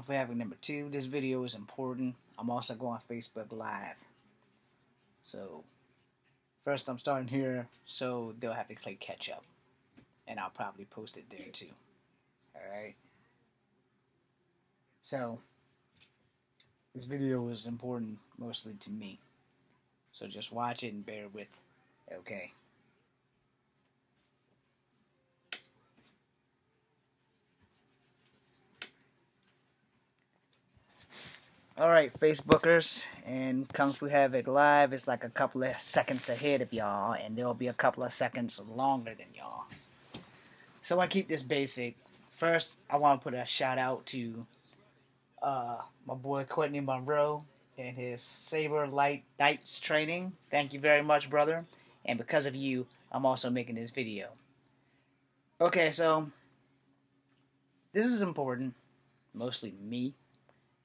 for having number two. This video is important. I'm also going Facebook Live. So, first I'm starting here, so they'll have to play catch up. And I'll probably post it there too. Alright? So, this video is important mostly to me. So just watch it and bear with. Okay. Alright, Facebookers and Kung Fu Havok Live is like a couple of seconds ahead of y'all, and there'll be a couple of seconds longer than y'all. So I keep this basic. First, I want to put a shout out to uh, my boy Courtney Monroe and his Saber Light Knights training. Thank you very much, brother. And because of you, I'm also making this video. Okay, so this is important, mostly me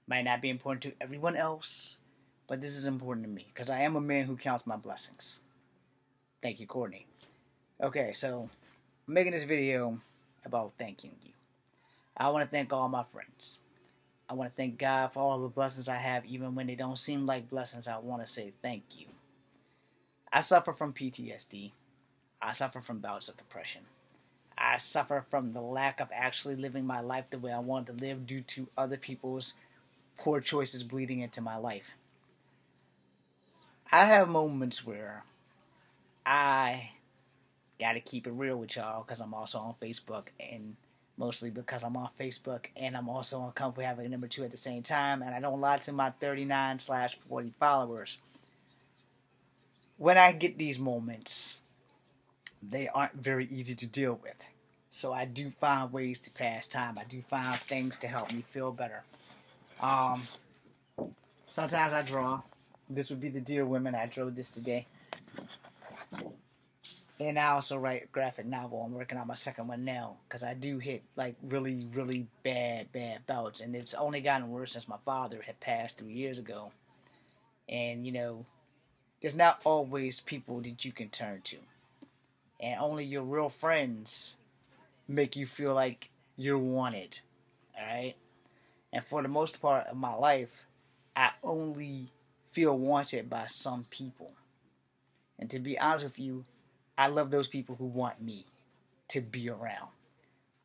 might not be important to everyone else, but this is important to me because I am a man who counts my blessings. Thank you, Courtney. Okay, so I'm making this video about thanking you. I want to thank all my friends. I want to thank God for all the blessings I have, even when they don't seem like blessings. I want to say thank you. I suffer from PTSD. I suffer from bouts of depression. I suffer from the lack of actually living my life the way I want to live due to other people's poor choices bleeding into my life. I have moments where I gotta keep it real with y'all because I'm also on Facebook and mostly because I'm on Facebook and I'm also on Kung Having number two at the same time and I don't lie to my 39 slash 40 followers. When I get these moments, they aren't very easy to deal with. So I do find ways to pass time. I do find things to help me feel better. Um, sometimes I draw. This would be the Deer Women. I drew this today. And I also write graphic novel. I'm working on my second one now because I do hit like really, really bad, bad bouts, and it's only gotten worse since my father had passed three years ago. And you know, there's not always people that you can turn to, and only your real friends make you feel like you're wanted. All right. And for the most part of my life, I only feel wanted by some people. And to be honest with you, I love those people who want me to be around.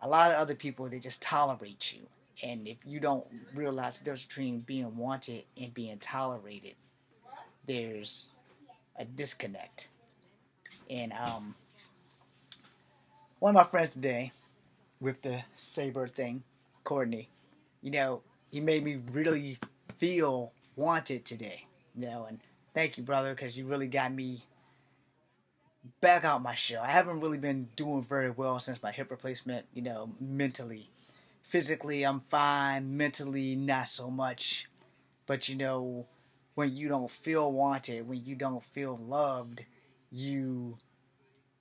A lot of other people, they just tolerate you. And if you don't realize the difference between being wanted and being tolerated, there's a disconnect. And um, one of my friends today, with the saber thing, Courtney, you know, he made me really feel wanted today. You know, and thank you, brother, because you really got me back out my shell. I haven't really been doing very well since my hip replacement, you know, mentally. Physically, I'm fine. Mentally, not so much. But, you know, when you don't feel wanted, when you don't feel loved, you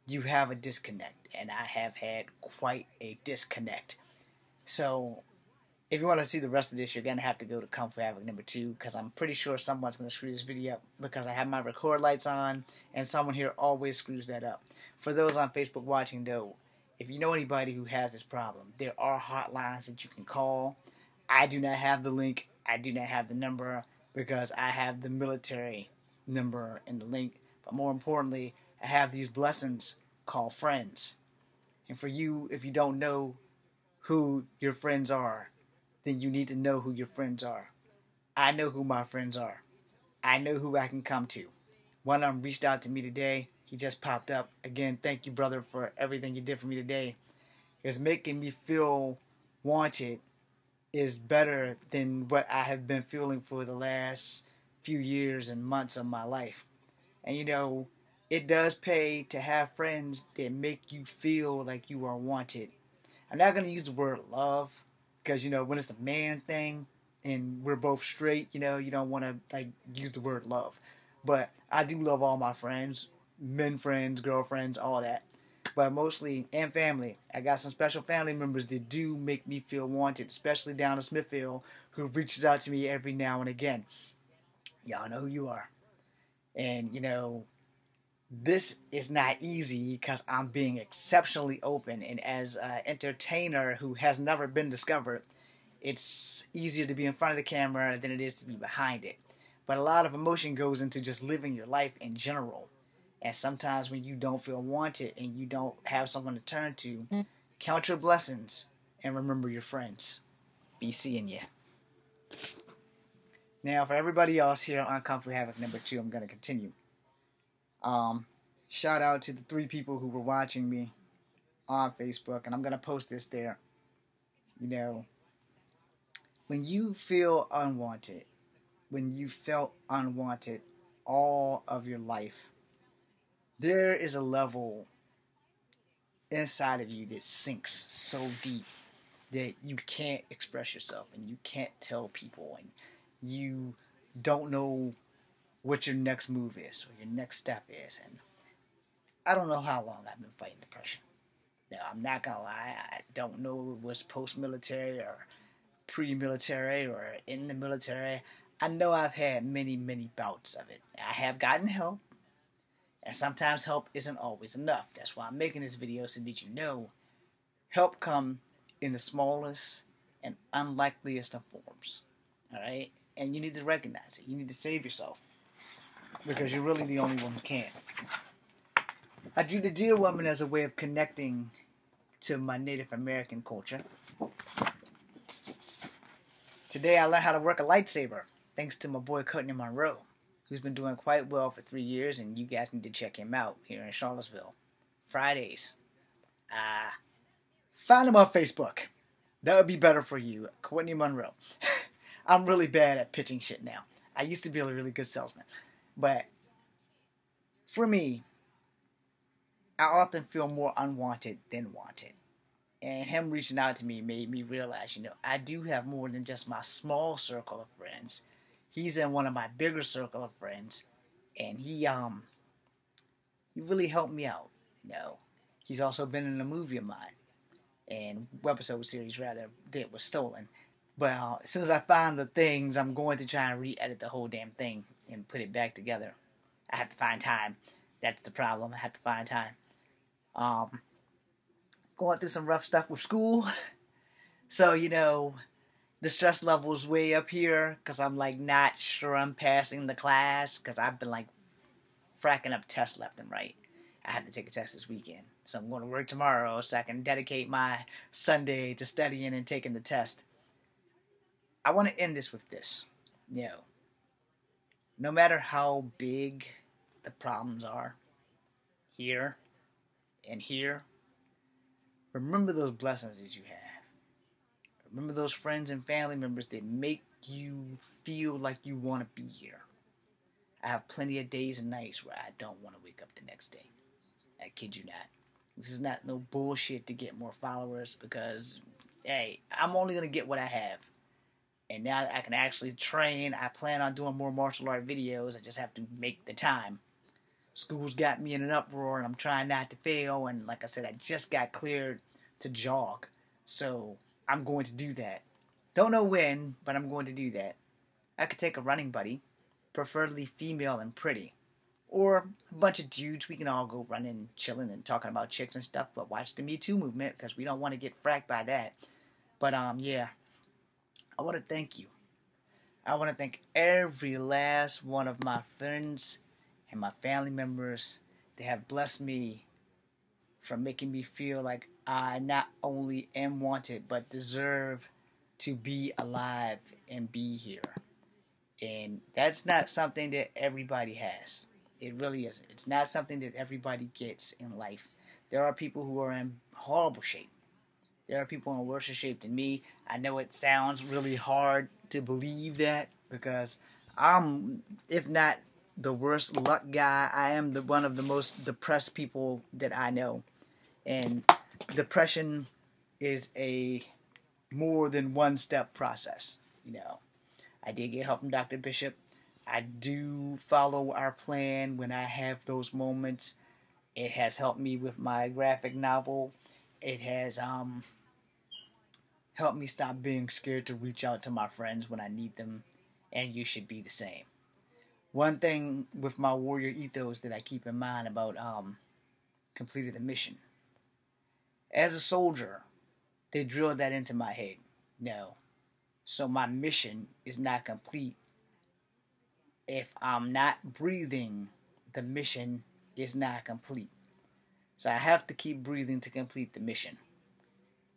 you have a disconnect and I have had quite a disconnect. So if you want to see the rest of this, you're going to have to go to Kung Fu Havok number two because I'm pretty sure someone's going to screw this video up because I have my record lights on and someone here always screws that up. For those on Facebook watching though, if you know anybody who has this problem, there are hotlines that you can call. I do not have the link. I do not have the number because I have the military number and the link. But more importantly, I have these blessings called friends. And for you, if you don't know who your friends are, then you need to know who your friends are. I know who my friends are. I know who I can come to. One of them reached out to me today. He just popped up. Again, thank you, brother, for everything you did for me today. It's making me feel wanted is better than what I have been feeling for the last few years and months of my life. And you know, it does pay to have friends that make you feel like you are wanted. I'm not going to use the word love because you know when it's a man thing and we're both straight, you know, you don't want to like use the word love. But I do love all my friends, men friends, girlfriends, all that. But mostly and family. I got some special family members that do make me feel wanted, especially down in Smithfield, who reaches out to me every now and again. Y'all know who you are. And you know, this is not easy because I'm being exceptionally open and as an entertainer who has never been discovered, it's easier to be in front of the camera than it is to be behind it. But a lot of emotion goes into just living your life in general. And sometimes when you don't feel wanted and you don't have someone to turn to, mm. count your blessings and remember your friends. Be seeing you. Now, for everybody else here on Kung Fu Havok number two, I'm going to continue. Um, shout out to the three people who were watching me on Facebook, and I'm to post this there. You know, when you feel unwanted, when you felt unwanted all of your life, there is a level inside of you that sinks so deep that you can't express yourself and you can't tell people and you don't know what your next move is or your next step is. And I don't know how long I've been fighting depression. Now, I'm not gonna lie, I don't know if it was post military or pre military or in the military. I know I've had many, many bouts of it. I have gotten help, and sometimes help isn't always enough. That's why I'm making this video so that you know help comes in the smallest and unlikeliest of forms. Alright? And you need to recognize it. You need to save yourself. Because you're really the only one who can. I drew the deer woman as a way of connecting to my Native American culture. Today I learned how to work a lightsaber thanks to my boy Courtney Monroe, who's been doing quite well for three years, and you guys need to check him out here in Charlottesville. Fridays. Uh, find him on Facebook. That would be better for you, Courtney Monroe. I'm really bad at pitching shit now. I used to be a really good salesman. But for me, I often feel more unwanted than wanted. And him reaching out to me made me realize, you know, I do have more than just my small circle of friends. He's in one of my bigger circle of friends, and he um he really helped me out. You know, he's also been in a movie of mine, and webisode series rather that was stolen. But uh, as soon as I find the things, I'm going to try and re-edit the whole damn thing and put it back together. I have to find time. That's the problem. I have to find time. Um, going through some rough stuff with school. so, you know, the stress level is way up here because I'm like not sure I'm passing the class because I've been like fracking up tests left and right. I have to take a test this weekend. So I'm going to work tomorrow so I can dedicate my Sunday to studying and taking the test. I want to end this with this. You know, no matter how big the problems are, here and here, remember those blessings that you have. Remember those friends and family members that make you feel like you want to be here. I have plenty of days and nights where I don't want to wake up the next day. I kid you not. This is not no bullshit to get more followers because, hey, I'm only going to get what I have and now I can actually train. I plan on doing more martial art videos. I just have to make the time. School's got me in an uproar, and I'm trying not to fail. And like I said, I just got cleared to jog, so I'm going to do that. Don't know when, but I'm going to do that. I could take a running buddy, preferably female and pretty, or a bunch of dudes. We can all go running, chilling, and talking about chicks and stuff. But watch the Me Too movement because we don't want to get fracked by that. But um, yeah, I want to thank you. I want to thank every last one of my friends and my family members that have blessed me from making me feel like I not only am wanted but deserve to be alive and be here. And that's not something that everybody has. It really isn't. It's not something that everybody gets in life. There are people who are in horrible shape there are people in worse shape than me. I know it sounds really hard to believe that because I'm, if not the worst luck guy, I am the one of the most depressed people that I know. And depression is a more than one step process. You know, I did get help from Dr. Bishop. I do follow our plan when I have those moments. It has helped me with my graphic novel. It has um helped me stop being scared to reach out to my friends when I need them, and you should be the same. One thing with my warrior ethos that I keep in mind about um, completing the mission. As a soldier, they drilled that into my head. No, So my mission is not complete if I'm not breathing. The mission is not complete. So I have to keep breathing to complete the mission.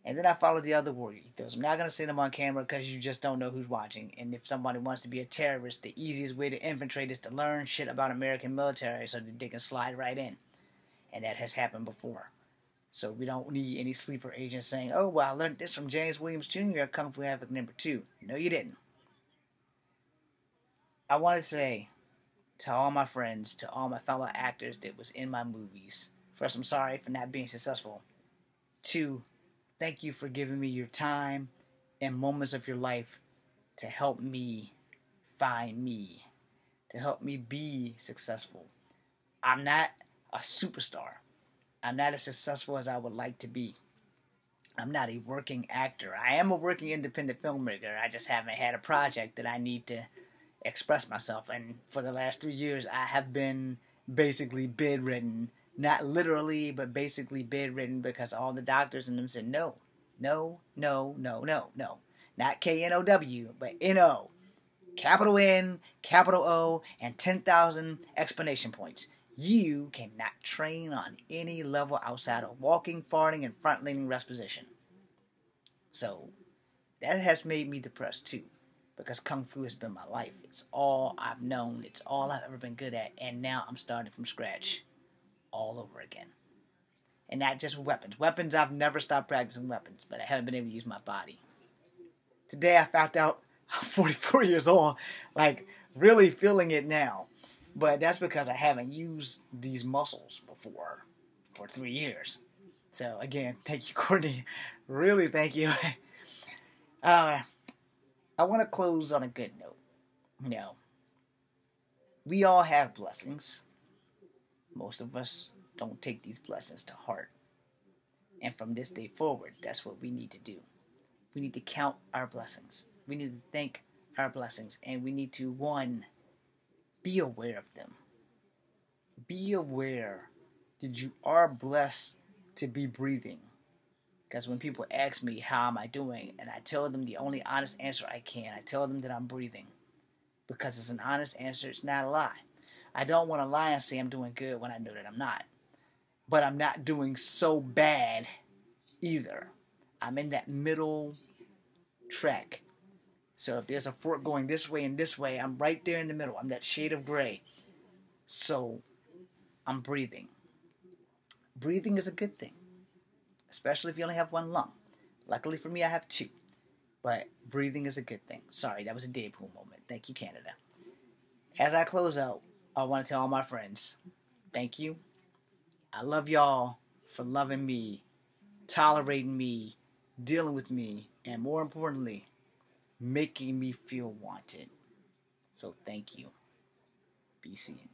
And then I follow the other warrior ethos. I'm not going to say them on camera because you just don't know who's watching. And if somebody wants to be a terrorist, the easiest way to infiltrate is to learn shit about American military so that they can slide right in. And that has happened before. So we don't need any sleeper agents saying, oh, well, I learned this from James Williams Jr. Kung Fu Havok number two. No, you didn't. I want to say to all my friends, to all my fellow actors that was in my movies, first, I'm sorry for not being successful. Two, Thank you for giving me your time and moments of your life to help me find me, to help me be successful. I'm not a superstar. I'm not as successful as I would like to be. I'm not a working actor. I am a working independent filmmaker. I just haven't had a project that I need to express myself. And for the last three years, I have been basically bedridden not literally, but basically bedridden because all the doctors in them said no, no, no, no, no, no. Not K N O W, but N O. Capital N, capital O, and 10,000 explanation points. You cannot train on any level outside of walking, farting, and front leaning rest position. So, that has made me depressed too because kung fu has been my life. It's all I've known, it's all I've ever been good at, and now I'm starting from scratch all over again. And not just weapons. Weapons, I've never stopped practicing weapons, but I haven't been able to use my body. Today I found out I'm 44 years old, like really feeling it now. But that's because I haven't used these muscles before for three years. So again, thank you, Courtney. Really, thank you. uh, I want to close on a good note. You know, we all have blessings. Most of us don't take these blessings to heart. And from this day forward, that's what we need to do. We need to count our blessings. We need to thank our blessings. And we need to, one, be aware of them. Be aware that you are blessed to be breathing. Because when people ask me, How am I doing? and I tell them the only honest answer I can, I tell them that I'm breathing. Because it's an honest answer, it's not a lie. I don't want to lie and say I'm doing good when I know that I'm not. But I'm not doing so bad either. I'm in that middle track. So if there's a fork going this way and this way, I'm right there in the middle. I'm that shade of gray. So I'm breathing. Breathing is a good thing, especially if you only have one lung. Luckily for me, I have two. But breathing is a good thing. Sorry, that was a Deadpool moment. Thank you, Canada. As I close out, I want to tell all my friends, thank you. I love y'all for loving me, tolerating me, dealing with me, and more importantly, making me feel wanted. So thank you. Be you.